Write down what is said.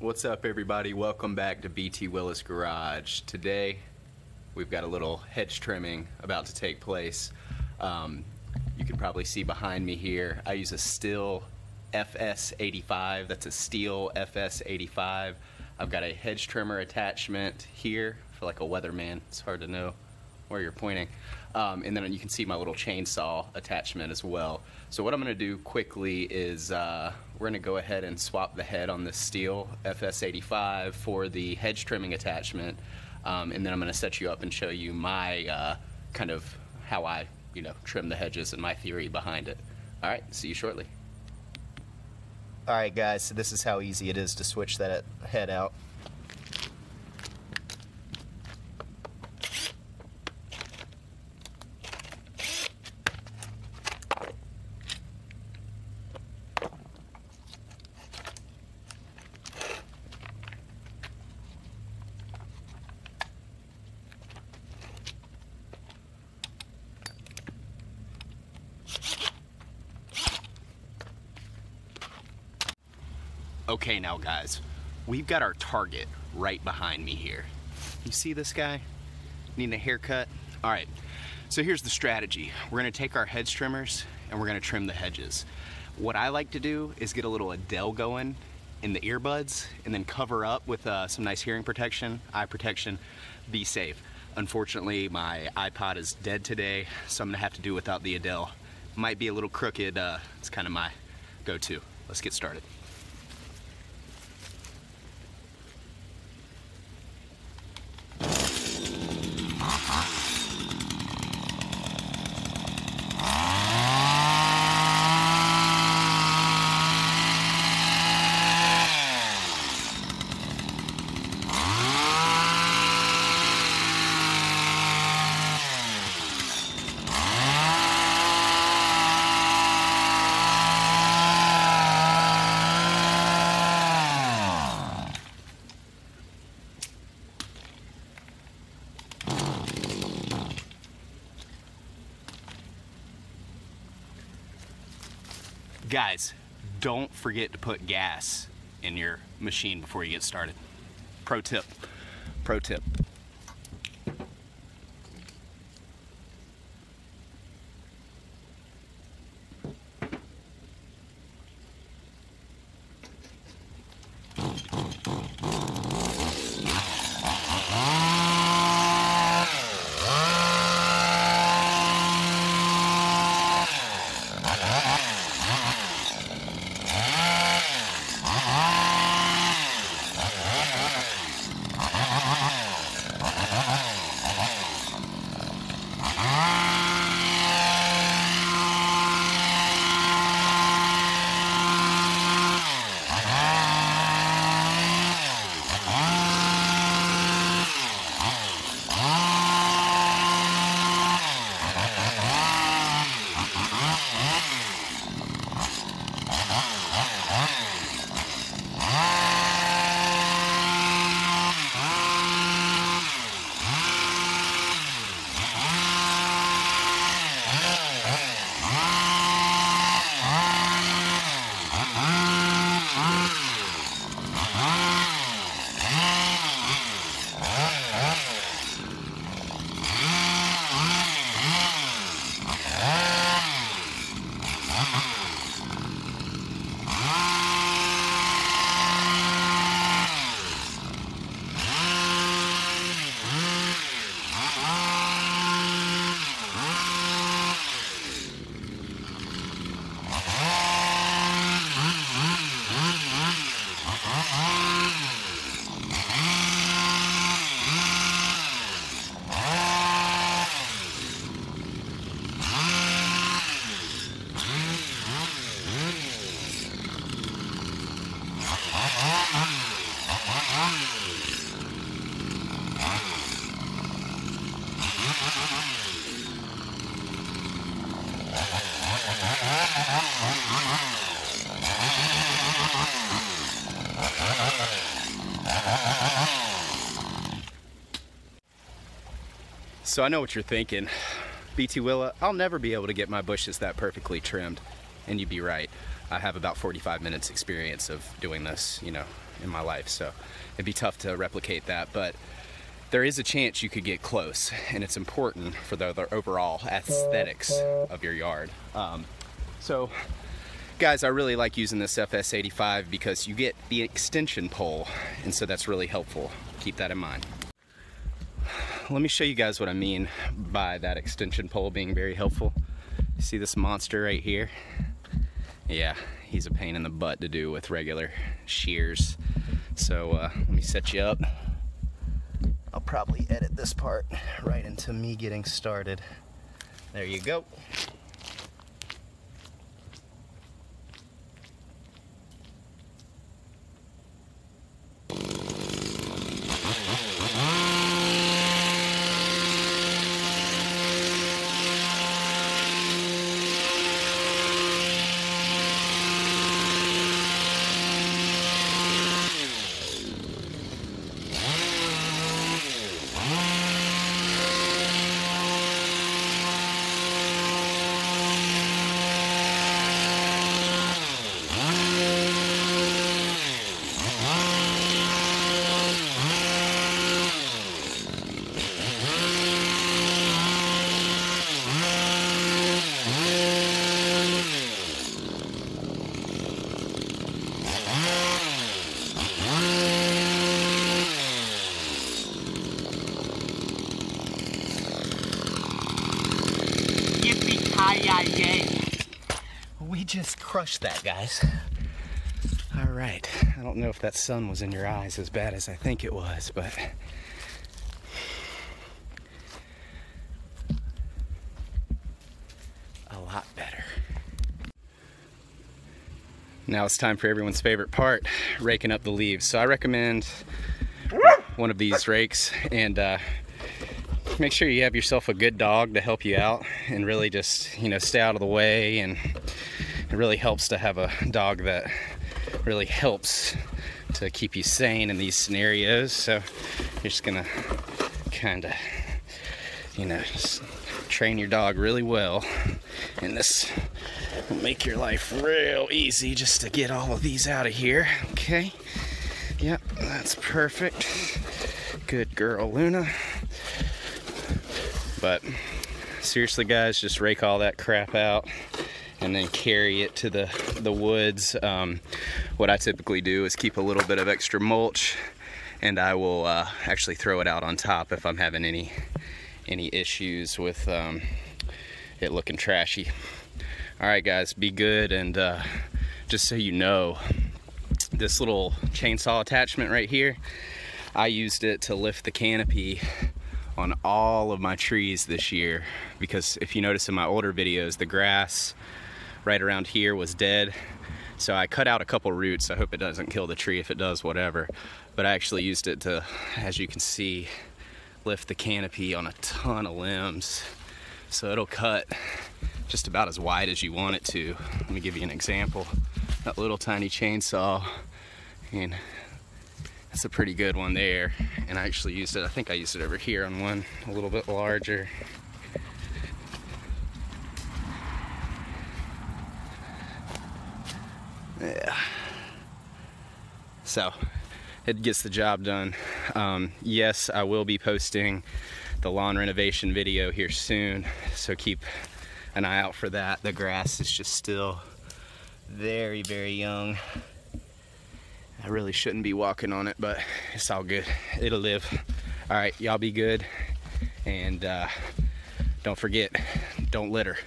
What's up, everybody? Welcome back to BT Willia's Garage. Today, we've got a little hedge trimming about to take place. Um, you can probably see behind me here, I use a Stihl FS85. That's a steel FS85. I've got a hedge trimmer attachment here for like a weatherman. It's hard to know where you're pointing. Um, and then you can see my little chainsaw attachment as well. So what I'm gonna do quickly is uh, we're gonna go ahead and swap the head on the Stihl FS85 for the hedge trimming attachment. Um, and then I'm gonna set you up and show you my uh, kind of how I, you know, trim the hedges and my theory behind it. All right, see you shortly. All right, guys, so this is how easy it is to switch that head out. Okay, now guys, we've got our target right behind me here. You see this guy? Need a haircut? All right, so here's the strategy. We're gonna take our hedge trimmers and we're gonna trim the hedges. What I like to do is get a little Adele going in the earbuds and then cover up with uh, some nice hearing protection, eye protection, be safe. Unfortunately, my iPod is dead today, so I'm gonna have to do without the Adele. Might be a little crooked, uh, it's kind of my go-to. Let's get started. Guys, don't forget to put gas in your machine before you get started. Pro tip. Pro tip. So I know what you're thinking. BT Willia, I'll never be able to get my bushes that perfectly trimmed. And you'd be right. I have about 45 minutes experience of doing this, you know, in my life. So it'd be tough to replicate that, but there is a chance you could get close, and it's important for the, the overall aesthetics of your yard. Um, so, guys, I really like using this FS85 because you get the extension pole, and so that's really helpful. Keep that in mind. Let me show you guys what I mean by that extension pole being very helpful. See this monster right here? Yeah, he's a pain in the butt to do with regular shears. So uh, let me set you up. I'll probably edit this part right into me getting started. There you go. We just crushed that, guys. All right. I don't know if that sun was in your eyes as bad as I think it was, but. A lot better. Now it's time for everyone's favorite part raking up the leaves. So I recommend one of these rakes and uh, make sure you have yourself a good dog to help you out and really just you know stay out of the way and it really helps to have a dog that really helps to keep you sane in these scenarios. So you're just gonna kind of you know just train your dog really well. And this will make your life real easy just to get all of these out of here. Okay. Yep that's perfect. Good girl Luna but seriously, guys, just rake all that crap out and then carry it to the, the woods. Um, what I typically do is keep a little bit of extra mulch and I will uh, actually throw it out on top if I'm having any any issues with um, it looking trashy. All right, guys, be good. And uh, just so you know, this little chainsaw attachment right here, I used it to lift the canopy on all of my trees this year because if you notice in my older videos the grass right around here was dead. So I cut out a couple roots. I hope it doesn't kill the tree. If it does whatever. But I actually used it to as you can see lift the canopy on a ton of limbs. So it'll cut just about as wide as you want it to. Let me give you an example. That little tiny chainsaw. And that's a pretty good one there. And I actually used it, I think I used it over here on one a little bit larger. Yeah. So it gets the job done. Um, yes, I will be posting the lawn renovation video here soon, so keep an eye out for that. The grass is just still very, very young. I really shouldn't be walking on it, but it's all good. It'll live. All right, y'all be good. And uh, don't forget, don't litter.